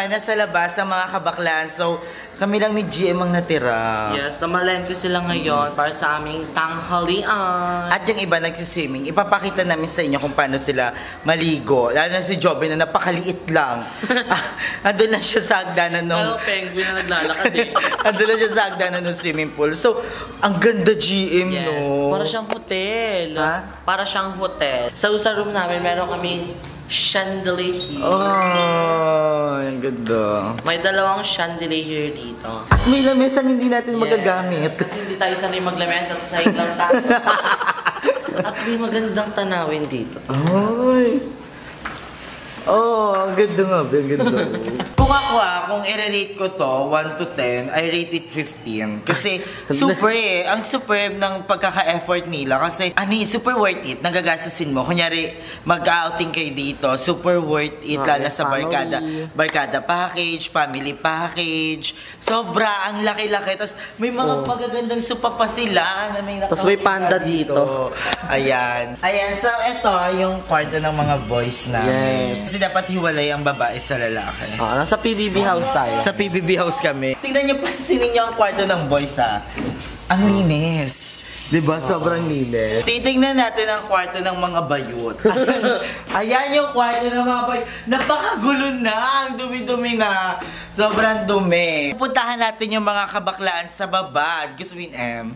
ngayon, nasa labas ang mga kabaklaan. So, kami lang ni GM ang natira. Yes, namalengke sila ngayon para sa aming tanghalian. At yung iba nagsiswimming, ipapakita namin sa inyo kung paano sila maligo. Lalo na si Joby na napakaliit lang. Ah, Andun lang siya sa hagdanan nung... Ano, penguin na naglalakad eh. Andun lang siya sa hagdanan ng swimming pool. So, ang ganda GM, Yes, no? para siyang hotel. Ha? Para siyang hotel. Sa usa room namin, meron kaming chandelier. Oh, ang ganda. May dalawang chandelier dito. At may lamesang hindi natin magagamit. Kasi hindi tayo sanay maglamesa sa sahig lang tayo. At may magandang tanawin dito. Ay. Oh, ang ganda nga, ang ganda. Kung ako ah, kung i-rate ko to, 1 to 10, I rate it 15. Kasi super eh, ang superb ng pagkaka-effort nila. Kasi ano super worth it, nagagastusin mo. Kunyari, mag-outing kayo dito, super worth it, lalo sa barkada. Barkada package, family package. Sobra, ang laki-laki. Tapos may mga Oh. magagandang supa pa sila. Na may Tas may panda dito. Ayan. Ayan, so ito yung kwarto ng mga boys namin. Yes. Kasi dapat hiwalay ang babae sa lalaki. Ah, nasa PBB house tayo. Sa PBB house kami. Tingnan niyo, pansinin niyo ang kwarto ng boys ha. Ang linis. Diba? Sobrang linis. Titingnan natin ang kwarto ng mga bayot. Ayan yung kwarto ng mga bayot. Napakagulo na. Ang dumi-dumi na. Sobrang dumi. Puntahan natin yung mga kabaklaan sa baba. Gusto mo?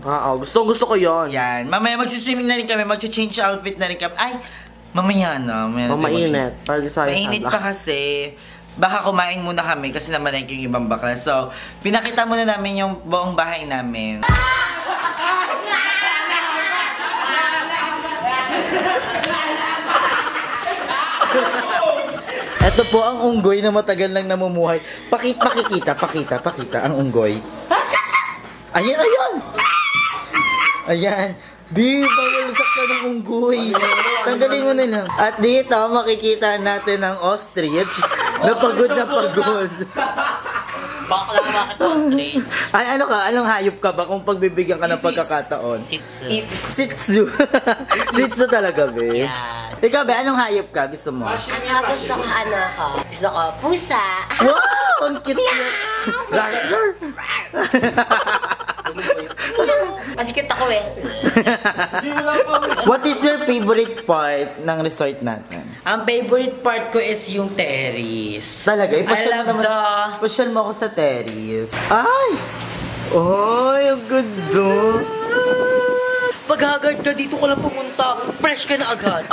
Ah, oh, gusto gusto ko 'yon. Yan. Mamaya magsiswimming na rin kami. Mag-change outfit na rin kami. Ay, mamaya na. Mamaya natin Mamainit. Para sa Mainit pa kasi. Baka kumain muna kami kasi naman yung ibang bakla. So, pinakita muna namin yung buong bahay namin. Ito po ang unggoy na matagal lang namumuhay. Paki pakikita, pakita, pakita ang unggoy. Ayan, ayan! Ayan. Di, bawalsak ka ng unggoy. Tanggalin mo na lang. At dito, makikita natin ang ostrich na pagod na pagod. Bakla bakit ostrich? Ay, ano ka? Anong hayop ka ba kung pagbibigyan ka ng pagkakataon? Sitsu. Sitsu. Sitsu talaga, be. Yes. Ikaw, be, anong hayop ka? Gusto mo? Ano gusto ko ano ko? Gusto ko pusa. Wow! Ang cute niya. Kasi cute ako eh. What is your favorite part ng resort natin? Ang favorite part ko is yung terrace. Talaga? I Ipasyal love mo naman. the- Pasyal mo ako sa terrace. Ay! Ay, ang ganda. Pag agad ka, dito ka lang pumunta, fresh ka na agad.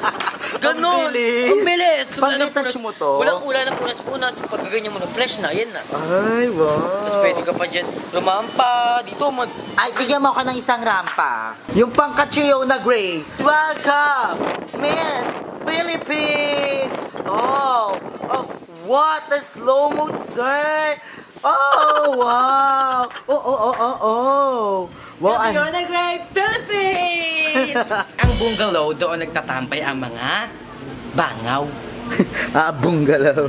Ganon. Ang bilis. Ang bilis. Pag Wala punas- mo to? Walang ula na punas-punas. Pag ganyan mo na, fresh na. Yan na. Ay, wow. Tapos pwede ka pa dyan lumampa. Dito mo. Ay, bigyan mo ako ng isang rampa. Yung pangkachiyo na gray. Welcome, Miss Philippines! Oh, oh, what a slow-mo turn! Oh, wow! Oh, oh, oh, oh, oh! Wow, You're ang- the great Philippines! ang bungalow, doon nagtatampay ang mga bangaw. ah, bunggalaw.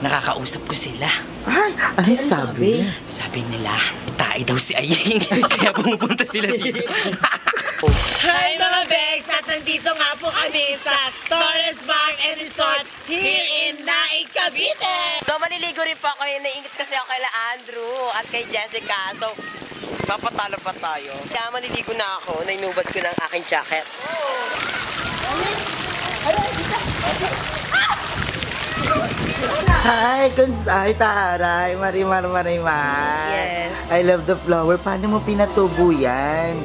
Nakakausap ko sila. Ay, ano sabi? Sabi nila, tae daw si Aying. Kaya pumupunta sila dito. Hi mga Bex! At nandito nga po kami sa Torres Bar and Resort here in Naik, Cavite! So maliligo rin po ako. Naiingit kasi ako kay Andrew at kay Jessica. So papatalo pa tayo. Kaya maliligo na ako. Nainubad ko ng aking jacket. Hi, Kunsay, Taray, Marimar, Marimar. Yes. I love the flower. Paano mo pinatubo yan?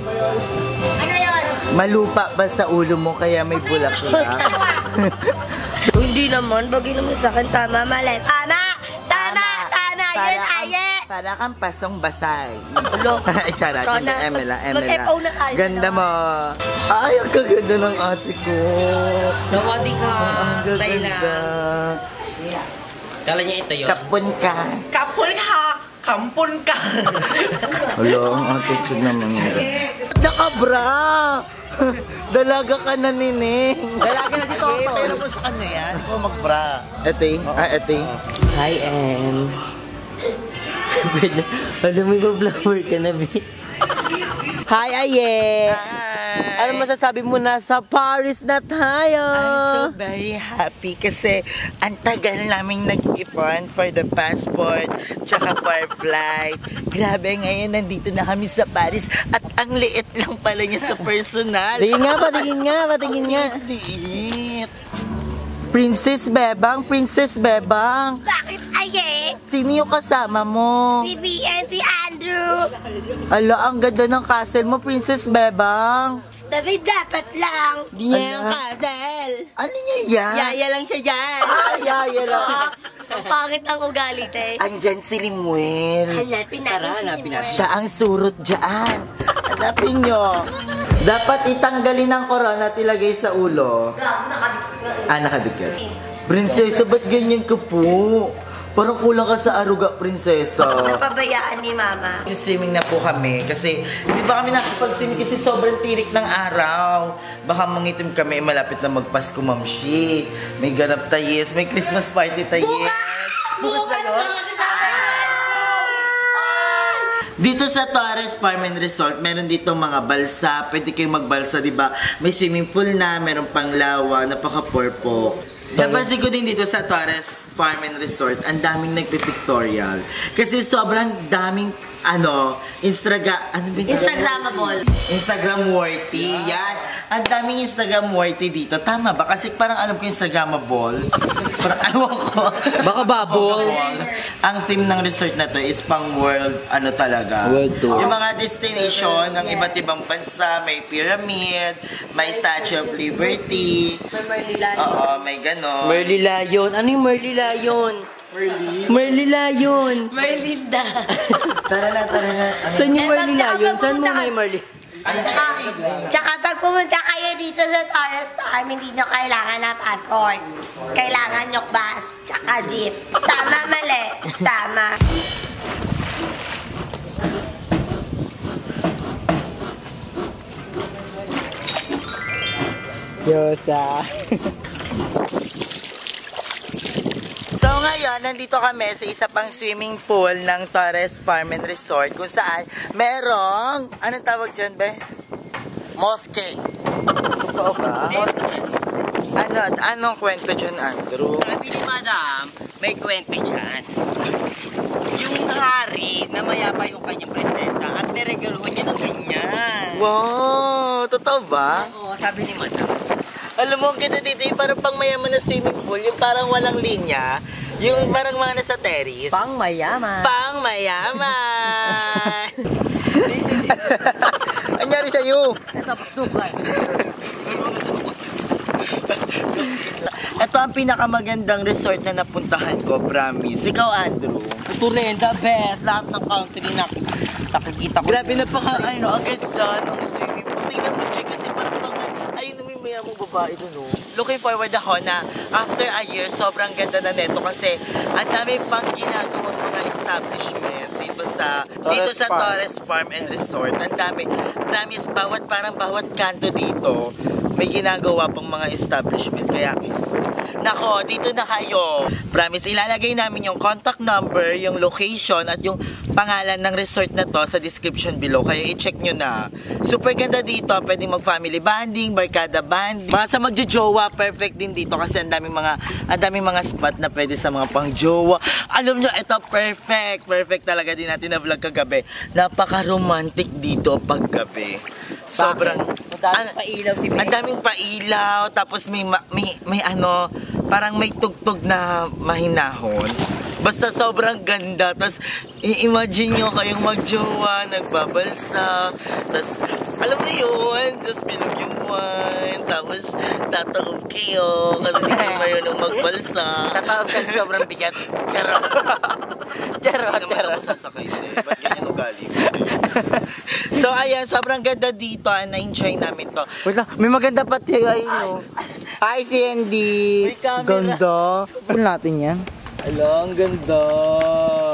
Yun? Malupa ba sa ulo mo kaya may bulaklak? Hindi naman. Bagay naman sa akin. Tama, mali. Tama! Tama! Tama! Yun, Para kang- aye! Para kang pasong basay. Ulo. Ay, charot. Hindi. Emela, Emela. Mag-FO na tayo. Ganda mo. Ay, ang kaganda ng ate ko. Sawadee ka! Ang gaganda. Thailand! Kala niya ito yun? Kapon ka. Kapul ka! Kampun ka! Hello, ang attitude naman nila. Nakabra! Dalaga ka na, Nining. Lalaki na dito ako. Pero mo sa kanya yan, ikaw magbra. Ete, ah, ete. Hi, Em. Alam mo ba, flower ka na, Bi? Hi, Aye! Ano masasabi mo na sa Paris na tayo? I'm so very happy kasi ang tagal naming nag-ipon for the passport tsaka for flight. Grabe, ngayon nandito na kami sa Paris at ang liit lang pala niya sa personal. Tingin nga, patingin nga, patingin nga. Liit. Princess Bebang, Princess Bebang. Bakit aye? Sino yung kasama mo? Si VN, si Andrew. Ala, ang ganda ng castle mo, Princess Bebang. David, dapat lang. Di niya ang kasal. Ano niya yan? Yaya lang siya dyan. Ah, yaya lang. Ang pangit ang ugali, te. Andyan si Limuel. Hanapin natin Tara, si hanapin natin. Siya ang surot dyan. Hanapin nyo. Dapat itanggalin ang corona at ilagay sa ulo. Ah, nakadikit. Prinsesa, ba't ganyan ka po? Parang kulang ka sa aruga, prinsesa. Napabayaan ni Mama. Swimming na po kami kasi di ba kami nakapag-swimming kasi sobrang tirik ng araw. Baka mangitim kami, malapit na magpasko, mamshi. May ganap tayes, may Christmas party tayes. Bukas na yun? Dito sa Torres Farm and Resort, meron dito mga balsa. Pwede kayong magbalsa, di ba? May swimming pool na, meron pang lawa, napaka-porpo. Napansin ko din dito sa Torres Farm and Resort, ang daming nagpe-pictorial. Kasi sobrang daming, ano, Instagram, ano ba? Instagrammable. Instagram worthy, yan. Ang daming Instagram worthy dito. Tama ba? Kasi parang alam ko Instagrammable. parang ewan ko. Baka bubble. Ang theme ng resort na to is pang world, ano talaga. World tour. Yung mga destination ng iba't ibang bansa, may pyramid, may Statue of Liberty. May Marlila. Oo, may ganon. Merly Lion. Ano yung Merly Lion? Merly? Merly Lion. Merlinda. Tara na, tara na. Ano? Saan yung tsaka Lion? Saan muna yung Merly? Tsaka, tsaka pag pumunta kayo dito sa Torres Farm, hindi nyo kailangan na passport. Kailangan nyo bus, tsaka jeep. Tama, mali. Tama. Yosa. So ngayon, nandito kami sa isa pang swimming pool ng Torres Farm and Resort kung saan merong, anong tawag dyan, be? Mosque. Totoo ba? Mosque. Ano, anong kwento dyan, Andrew? Sabi ni Madam, may kwento dyan. Yung hari na mayapa yung kanyang prinsesa at niregaluhan niya ng ganyan. Wow, totoo ba? Oo, sabi ni Madam. Alam mo, ang ganda dito yung parang pang mayaman na swimming pool, yung parang walang linya, yung parang mga nasa terrace. Pang mayaman. Pang mayaman! Anyari sa'yo? Ito, pasukan. Ito ang pinakamagandang resort na napuntahan ko, promise. Ikaw, Andrew. Ito rin, the best. Lahat ng country na nakikita ko. Grabe, napaka, ano, ang ganda ng swimming pool. Tingnan mo, Chick, kasi parang pang, ayun na may mayamang babae doon, oh. Looking forward ako na after a year, sobrang ganda na neto kasi ang dami pang ginagawang mga establishment dito sa dito Torres sa Farm. Torres Farm and Resort. Ang dami. Promise, bawat parang bawat kanto dito, may ginagawa pang mga establishment. Kaya, Nako, dito na kayo. Promise, ilalagay namin yung contact number, yung location, at yung pangalan ng resort na to sa description below. Kaya i-check nyo na. Super ganda dito. Pwede mag-family bonding, barkada bonding. Mga sa magjojowa, perfect din dito kasi ang daming mga, ang daming mga spot na pwede sa mga pang-jowa. Alam nyo, ito perfect. Perfect talaga din natin na vlog kagabi. Napaka-romantic dito paggabi. Sobrang... Madaming pailaw si Ang daming pailaw, tapos may, ma- may, may ano, parang may tugtog na mahinahon. Basta sobrang ganda. Tapos, i-imagine nyo kayong magjowa, nagbabalsa. Tapos, alam mo yun, tapos bilog yung wine. Tapos, tataob kayo kasi di kayo marunong magbalsa. Tatawag kasi sobrang bigat. Charot. Charot, Hindi naman ako sasakay din. Ba't ganyan ugali mo? so, ayan, sobrang ganda dito. ah, Na-enjoy namin to. Wait lang, may maganda pa tayo no. Hi, Cindy. May camera. Ganda. Pull natin yan. Ala, ang ganda.